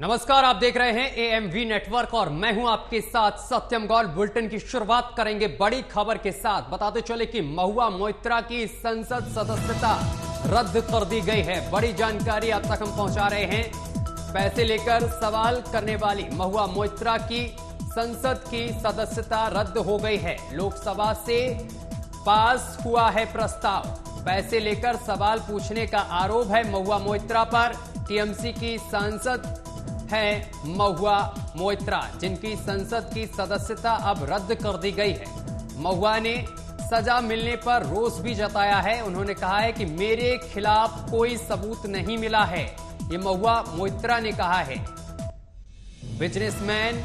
नमस्कार, आप देख रहे हैं एएमवी नेटवर्क और मैं हूँ आपके साथ सत्यम गौल। बुलेटिन की शुरुआत करेंगे बड़ी खबर के साथ। बताते चले कि महुआ मोइत्रा की संसद सदस्यता रद्द कर दी गई है। बड़ी जानकारी आप तक हम पहुँचा रहे हैं। पैसे लेकर सवाल करने वाली महुआ मोइत्रा की संसद की सदस्यता रद्द हो गई है। लोकसभा से पास हुआ है प्रस्ताव। पैसे लेकर सवाल पूछने का आरोप है महुआ मोइत्रा पर। टीएमसी की सांसद है महुआ मोइत्रा, जिनकी संसद की सदस्यता अब रद्द कर दी गई है। महुआ ने सजा मिलने पर रोष भी जताया है। उन्होंने कहा है कि मेरे खिलाफ कोई सबूत नहीं मिला है। ये महुआ मोइत्रा ने कहा है। बिजनेसमैन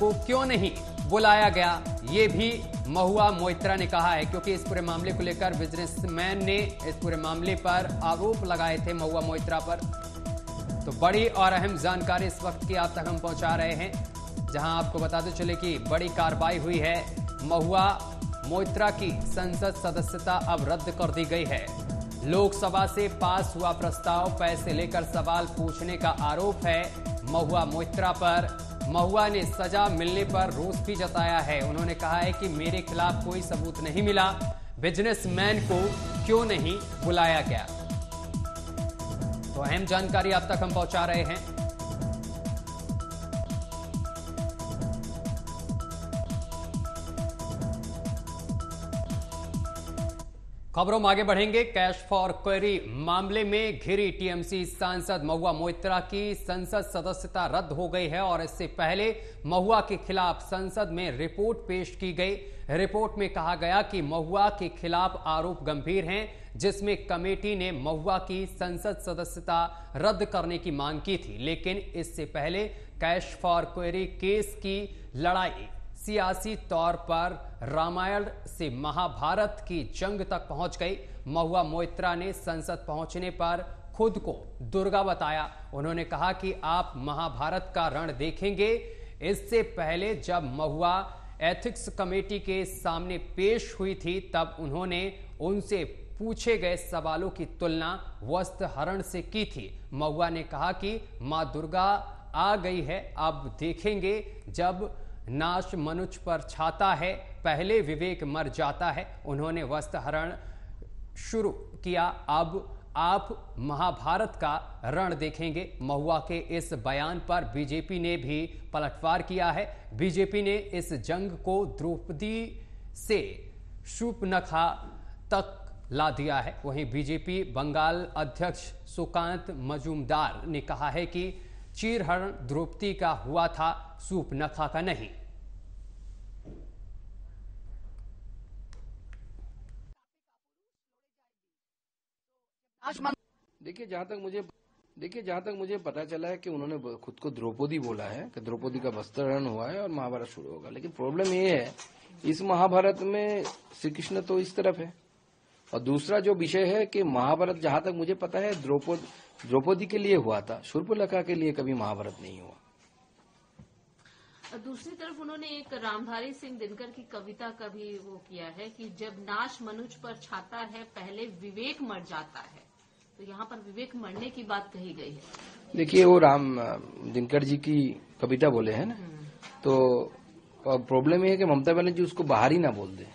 को क्यों नहीं बुलाया गया? ये भी महुआ मोइत्रा ने कहा है, क्योंकि इस पूरे मामले को लेकर बिजनेसमैन ने इस पूरे मामले पर आरोप लगाए थे महुआ मोइत्रा पर। तो बड़ी और अहम जानकारी इस वक्त की आप तक हम पहुँचा रहे हैं, जहाँ आपको बताते चले कि बड़ी कार्रवाई हुई है। महुआ मोइत्रा की संसद सदस्यता अब रद्द कर दी गई है। लोकसभा से पास हुआ प्रस्ताव पैसे लेकर सवाल पूछने का आरोप है महुआ मोइत्रा पर। महुआ ने सजा मिलने पर रोष भी जताया है। उन्होंने कहा है कि मेरे खिलाफ कोई सबूत नहीं मिला। बिजनेसमैन को क्यों नहीं बुलाया गया? तो अहम जानकारी आप तक हम पहुँचा रहे हैं। खबरों में आगे बढ़ेंगे। कैश फॉर क्वेरी मामले में घिरी टीएमसी सांसद महुआ मोइत्रा की संसद सदस्यता रद्द हो गई है और इससे पहले महुआ के खिलाफ संसद में रिपोर्ट पेश की गई। रिपोर्ट में कहा गया कि महुआ के खिलाफ आरोप गंभीर हैं, जिसमें कमेटी ने महुआ की संसद सदस्यता रद्द करने की मांग की थी। लेकिन इससे पहले कैश फॉर क्वेरी केस की लड़ाई सियासी तौर पर रामायण से महाभारत की जंग तक पहुँच गई। महुआ मोइत्रा ने संसद पहुँचने पर खुद को दुर्गा बताया। उन्होंने कहा कि आप महाभारत का रण देखेंगे। इससे पहले जब महुआ एथिक्स कमेटी के सामने पेश हुई थी, तब उन्होंने उनसे पूछे गए सवालों की तुलना वस्त्र हरण से की थी। महुआ ने कहा कि, माँ दुर्गा आ गई है अब देखेंगे जब नाश मनुष्य पर छाता है, पहले विवेक मर जाता है। उन्होंने वस्त्र हरण शुरू किया। अब आप महाभारत का रण देखेंगे। महुआ के इस बयान पर बीजेपी ने भी पलटवार किया है। बीजेपी ने इस जंग को द्रौपदी से शुपनखा तक ला दिया है। वहीं बीजेपी बंगाल अध्यक्ष सुकांत मजूमदार ने कहा है कि चीरहरण द्रौपदी का हुआ था सूपनखा का नहीं। देखिए जहाँ तक मुझे देखिए जहाँ तक मुझे पता चला है कि उन्होंने खुद को द्रौपदी बोला है कि द्रौपदी का वस्त्रहरण हुआ है और महाभारत शुरू होगा। लेकिन प्रॉब्लम ये है इस महाभारत में श्री कृष्ण तो इस तरफ़ है। और दूसरा जो विषय है कि महाभारत जहाँ तक मुझे पता है द्रौपदी द्रौपदी के लिए हुआ था। शूर्पलखा के लिए कभी महाभारत नहीं हुआ। दूसरी तरफ़ उन्होंने एक रामधारी सिंह दिनकर की कविता का भी वो किया है कि जब नाश मनुष्य पर छाता है पहले विवेक मर जाता है। तो यहाँ पर विवेक मरने की बात कही गई है। देखिए वो राम दिनकर जी की कविता बोले हैं ना तो प्रॉब्लम ये है कि ममता बनर्जी उसको बाहर ही ना बोल दे।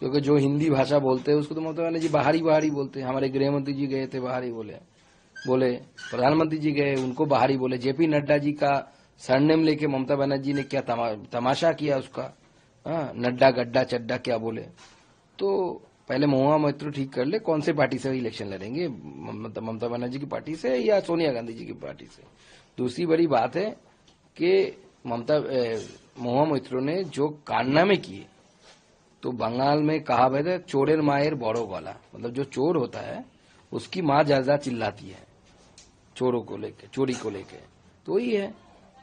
क्योंकि जो हिंदी भाषा बोलते हैं उसको तो ममता बनर्जी बाहर ही बाहर ही बोलते हैं। हमारे गृह मंत्री जी गए थे बाहर ही बोले। बोले प्रधानमंत्री जी गए उनको बाहर ही बोले। जेपी नड्डा जी का सरनेम लेके ममता बनर्जी ने क्या तमा, तमाशा किया उसका? नड्डा गड्ढा चड्डा क्या बोले? तो पहले महुआ मैत्रो ठीक कर ले, कौन से पार्टी से इलेक्शन लड़ेंगे? ममता बनर्जी की पार्टी से या सोनिया गांधी जी की पार्टी से? दूसरी बड़ी बात है कि ममता महुआ मैत्रो ने जो कारनामे किए तो बंगाल में कहा भाई चोरेर मायर बड़ो वाला। मतलब जो चोर होता है, उसकी माँ ज़्यादा चिल्लाती है, चोरों को लेके, चोरी को लेके। तो वही है।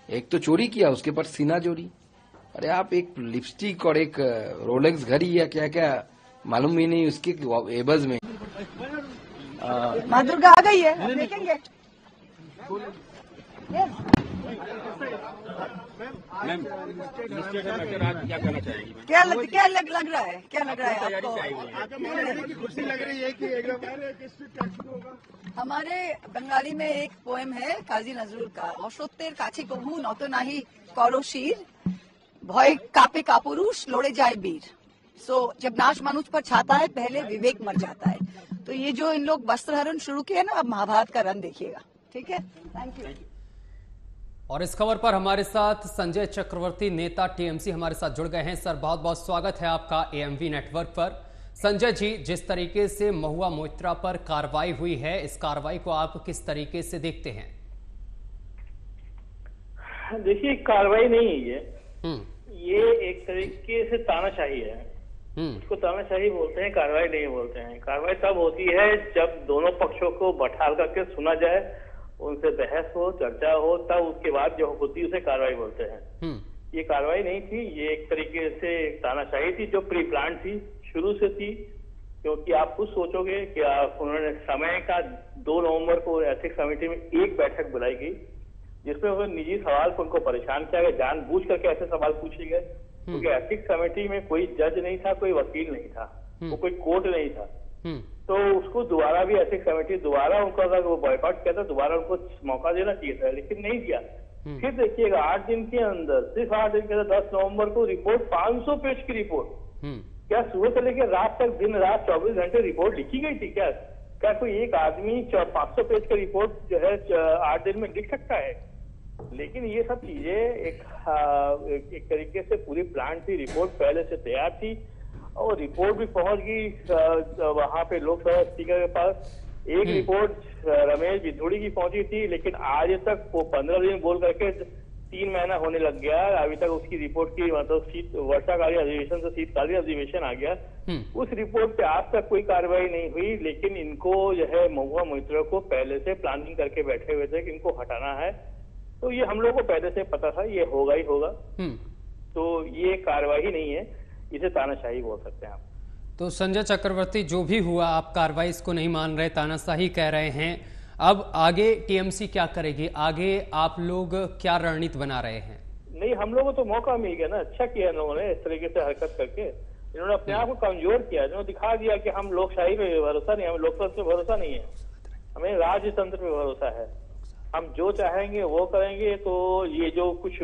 एक तो चोरी किया, उसके पर सीना चोरी अरे आप एक लिपस्टिक और एक रोलेक्स घड़ी या क्या क्या मालूम भी नहीं उसके एबज में माँ दुर्गा आ गई है देखेंगे मैम मिस्टेक है मैटर आप क्या कहना चाहेंगी मैम क्या लग, क्या लग, लग रहा है क्या लग रहा है तैयारी आपको से आई हुई है खुशी लग रही है कि एकदम स्ट्रिक्ट एक्शन होगा हमारे बंगाली में एक पोएम है काजी नजरुल का অসত্যের কাছে কভু নত নাহি করো শির ভয় कापे कापुरुष लोड़े जाए वीर सो जब नाश मनुष्य पर छाता है पहले विवेक मर जाता है। तो ये जो इन लोग वस्त्र हरण शुरू किया ना अब महाभारत का रन देखिएगा। ठीक है? थैंक यू और इस खबर पर हमारे साथ संजय चक्रवर्ती नेता टीएमसी हमारे साथ जुड़ गए हैं। सर बहुत बहुत स्वागत है आपका एएमवी नेटवर्क पर। संजय जी जिस तरीके से महुआ मोइत्रा पर कार्रवाई हुई है इस कार्रवाई को आप किस तरीके से देखते हैं? देखिए कार्रवाई नहीं है ये। हम्म। ये एक तरीके से तानाशाही है। हम्म। इसको तानाशाही बोलते हैं कार्रवाई नहीं बोलते हैं। कार्रवाई तब होती है जब दोनों पक्षों को बैठाल करके सुना जाए उनसे बहस हो चर्चा हो तब उसके बाद जो होती है उसे कार्रवाई बोलते हैं। हम्म। ये कार्रवाई नहीं थी ये एक तरीके से तानाशाही थी जो प्री प्लान थी शुरू से थी क्योंकि आप खुद सोचोगे कि आप उन्होंने समय का दो नवंबर को एथिक्स कमेटी में एक बैठक बुलाई गई जिसमें वो निजी सवाल पर उनको परेशान किया गया जानबूझ करके ऐसे सवाल पूछे गए। क्योंकि एथिक्स कमेटी में कोई जज नहीं था कोई वकील नहीं था वो कोई कोर्ट नहीं था। हम्म। तो उसको दोबारा भी एथिक्स कमेटी दोबारा उनको अगर वो बॉयकॉट किया था दोबारा उनको मौका देना चाहिए था लेकिन नहीं दिया। फिर देखिएगा आठ दिन के अंदर सिर्फ़ आठ दिन के अंदर दस नवंबर को रिपोर्ट 500 पेज की रिपोर्ट हम्म। क्या सुबह से लेकर रात तक दिन रात चौबीस घंटे रिपोर्ट लिखी गई थी क्या? क्या कोई एक आदमी पाँच सौ पेज का रिपोर्ट जो है आठ दिन में लिख सकता है? लेकिन ये सब चीज़ें एक, एक, एक तरीके से पूरी प्लान थी रिपोर्ट पहले से तैयार थी और रिपोर्ट भी पहुँच गई वहाँ पे लोकसभा स्पीकर के पास। एक रिपोर्ट रमेश बिधूड़ी की पहुँची थी लेकिन आज तक वो पंद्रह दिन बोल करके तीन महीना होने लग गया। अभी तक उसकी रिपोर्ट की मतलब शीत वर्षाकालीन अधिवेशन से शीतकालीन अधिवेशन आ गया। हम्म। उस रिपोर्ट पे आज तक कोई कार्रवाई नहीं हुई लेकिन इनको जो है महुआ मोइत्रा को पहले से प्लानिंग करके बैठे हुए थे कि इनको हटाना है। तो ये हम लोग को पहले से पता था ये होगा ही होगा। हम्म। तो ये कार्रवाई नहीं है इसे तानाशाही बोल सकते हैं आप। तो संजय चक्रवर्ती जो भी हुआ आप कार्रवाई इसको नहीं मान रहे तानाशाही कह रहे हैं। अब आगे टीएमसी क्या करेगी? आगे आप लोग क्या रणनीति बना रहे हैं? नहीं हम लोगों को तो मौका मिल गया ना अच्छा किया इन लोगों ने इस तरीके से हरकत करके। इन्होंने अपने आप को कमज़ोर किया इन्होंने दिखा दिया कि हम लोकशाही पे भरोसा नहीं हमें लोकतंत्र पे भरोसा नहीं है। हमें राजतंत्र पे भरोसा है। हम जो चाहेंगे वो करेंगे। तो ये जो कुछ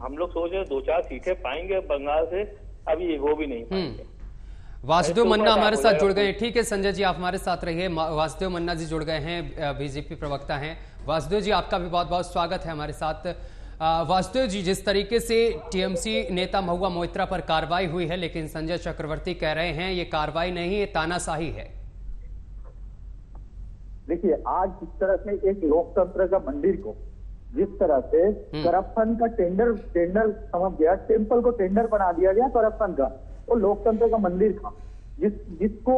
हम लोग सोच रहे दो चार सीटें पाएँगे बंगाल से अभी वो भी नहीं पाएँगे। वासुदेव तो मन्ना हमारे साथ जुड़ गए। ठीक है संजय जी आप हमारे साथ रहिए। वासुदेव मन्ना जी जुड़ गए हैं बीजेपी प्रवक्ता हैं। वासुदेव जी आपका भी बहुत बहुत स्वागत है हमारे साथ। वासुदेव जी जिस तरीके से टीएमसी नेता महुआ मोहित्रा पर कार्रवाई हुई है लेकिन संजय चक्रवर्ती कह रहे हैं ये कार्रवाई नहीं ये तानाशाही है। देखिए आज जिस तरह से एक लोकतंत्र का मंदिर को जिस तरह से करप्शन का टेंडर टेंडर समझ गया टेंपल को टेंडर बना दिया गया करप्शन का वो लोकतंत्र का मंदिर था। जिस जिसको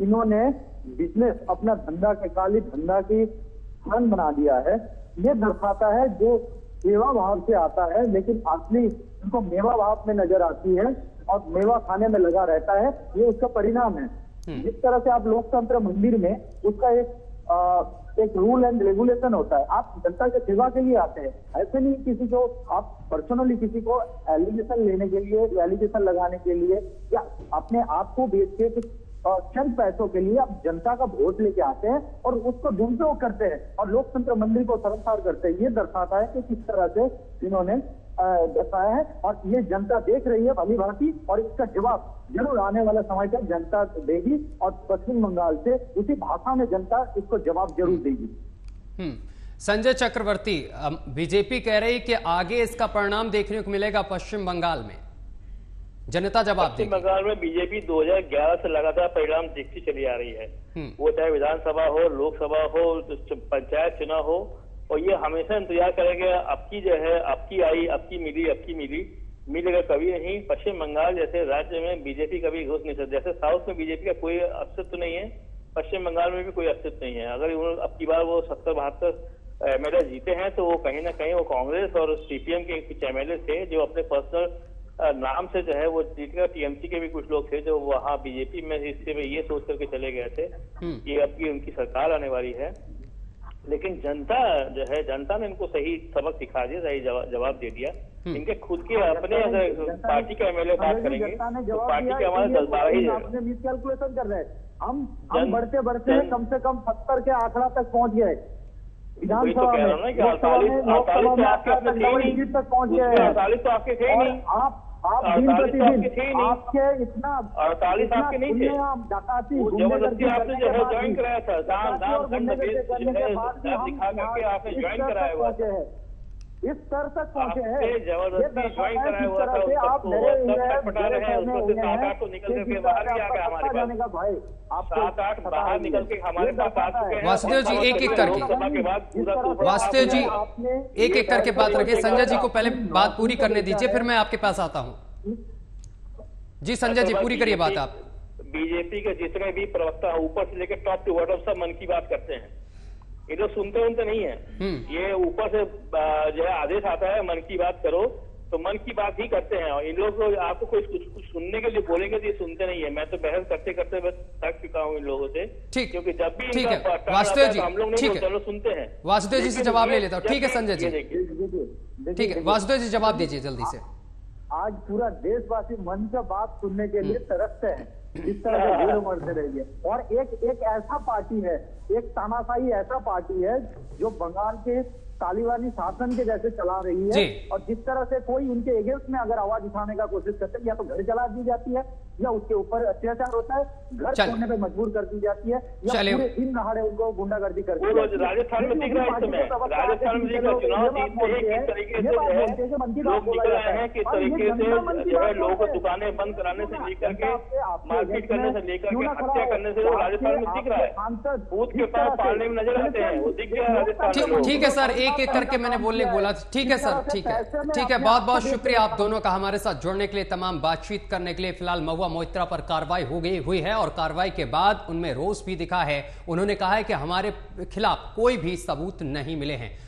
इन्होंने बिज़नेस अपना धंधा के काली धंधा की स्थान बना दिया है ये दर्शाता है जो सेवा भाव से आता है लेकिन असली उनको मेवा भाव में नज़र आती है और मेवा खाने में लगा रहता है ये उसका परिणाम है। जिस तरह से आप लोकतंत्र मंदिर में उसका एक एक रूल एंड रेगुलेशन होता है। आप जनता के सेवा के लिए आते हैं। ऐसे नहीं किसी को, आप पर्सनली किसी को एलिगेशन लेने के लिए एलिगेशन लगाने के लिए, या अपने आप को बेच के कुछ चंद पैसों के लिए आप जनता का वोट लेके आते हैं और उसको दुरुपयोग करते हैं। और लोकतंत्र मंदिर को सरकार करते हैं। ये दर्शाता है कि किस तरह से इन्होंने दर्शाया है। और ये जनता देख रही है भली भांति और इसका जवाब ज़रूर आने वाला समय तक जनता देगी और पश्चिम बंगाल से उसी भाषा में जनता इसको जवाब ज़रूर देगी। हम्म। संजय चक्रवर्ती बीजेपी कह रही कि आगे इसका परिणाम देखने को मिलेगा पश्चिम बंगाल में। जनता जवाब पश्चिम देगी। बंगाल में बीजेपी 2011 से लगातार परिणाम देखती चली आ रही है। हम्म। वो चाहे विधानसभा हो लोकसभा हो पंचायत चुनाव हो और ये हमेशा इंतज़ार करेंगे आपकी जो है आपकी आई आपकी मिली आपकी मिली। मिलेगा कभी नहीं पश्चिम बंगाल जैसे राज्य में बीजेपी कभी घुस नहीं सकती जैसे साउथ में बीजेपी का कोई अस्तित्व नहीं है पश्चिम बंगाल में भी कोई अस्तित्व नहीं है। अगर अब की बार वो सत्तर बहत्तर एमएलए जीते हैं तो वो कहीं ना कहीं वो कांग्रेस और सीपीएम के कुछ एमएलए थे जो अपने पर्सनल नाम से जो है वो जीत गए। टीएमसी के भी कुछ लोग थे जो वहाँ बीजेपी में हिस्से में ये सोच करके चले गए थे कि अब की उनकी सरकार आने वाली है। लेकिन जनता जो है जनता ने इनको सही सबक सिखा दिया सही जवाब दे दिया। इनके खुद के अपने अगर पार्टी के एमएलए बात करेंगे तो पार्टी के हमारे कि ये दस बारह ही कोई है। आपने मिस कैलकुलेशन कर रहे हैं। हम हम बढ़ते बढ़ते कम से कम सत्तर के आंकड़ा तक पहुँच गए। तो विधानसभा में रहा हूँ अड़तालीस तो आपके अपने थे ही डबल नहीं डिजिट तक पहुँच गए। अड़तालीस तो आपके थे नहीं। आप आप दिन 48 आपके प्रतिदिन आपके इतना अड़तालीस आपके नहीं थे। आप डकाती ज़बरदस्ती आपने जो है ज्वाइन कराया था। दाम दाम दिखा करके आपने ज्वाइन कराया हुआ हैं। इस स्तर तक पहुँचे हैं। ये ज़बरदस्ती ज्वाइन है कराया हुआ था आप तो निकल कि करके जिस बाहर तरह भी आ आपका गए हमारे पत्ता जाने पास का भय आपको सात आठ सता बाहर रही निकल। के हमारे ये पास आ दर्शाता चुके। हैं। वासुदेव जी, एक एक करके। वासुदेव जी एक एक करके बात रखिए। संजय जी को पहले बात पूरी करने दीजिए फिर मैं आपके पास आता हूँ। जी संजय जी पूरी करिए बात आप। बीजेपी के जितने भी प्रवक्ता हैं ऊपर से लेकर टॉप टू बॉटम सब मन की बात करते हैं। ये लोग सुनते उनते नहीं है हम्म। ये ऊपर से जो है आदेश आता है मन की बात करो तो मन की बात ही करते हैं और इन लोग को आपको कुछ कुछ कुछ सुनने के लिए बोलेंगे तो ये सुनते नहीं है मैं तो बहस करते करते बस थक चुका हूँ इन लोगों से ठीक। क्योंकि जब भी ठीक है। वासुदेव जी, तो हम लोग नहीं ठीक है। लोग सुनते हैं वासुदेव जी से जवाब ले लेता हूँ ठीक है, संजय जी। ठीक है वासुदेव जी जवाब दीजिए जल्दी से आज पूरा देशवासी मन का बात सुनने के लिए तरसते हैं जिस तरह से भीड़ उमड़ते रही है और एक एक ऐसा पार्टी है एक तानाशाही ऐसा पार्टी है जो बंगाल के तालिबानी शासन के जैसे चला रही है और जिस तरह से कोई उनके अगेंस्ट में अगर आवाज़ उठाने का कोशिश करते हैं या तो घर जला दी जाती है या उसके ऊपर अत्याचार होता है घर छोड़ने पे मजबूर कर दी जाती है या पूरे दिन नहाड़े उनको गुंडागर्दी कर दी जाती है। राजस्थान में दिख रहा है राजस्थान में दिख रहा चुनाव किस तरीके से जो है। लोग निकल रहे हैं किस तरीके से जो है लोगों को दुकानें बंद कराने से लेकर के मारपीट करने से लेकर के हत्या करने से राजस्थान में दिख रहा है। बूथ के पास पालने में नज़र आते हैं वो दिख गया राजस्थान ठीक है सर एक एक करके मैंने बोलने बोला ठीक है सर ठीक है। ठीक है बहुत बहुत शुक्रिया आप दोनों का हमारे साथ जुड़ने के लिए तमाम बातचीत करने के लिए। फ़िलहाल महुआ मोइत्रा पर कार्रवाई हो गई, हुई है और कार्रवाई के बाद उनमें रोष भी दिखा है। उन्होंने कहा है कि हमारे खिलाफ कोई भी सबूत नहीं मिले हैं।